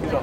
보자.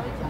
小一条。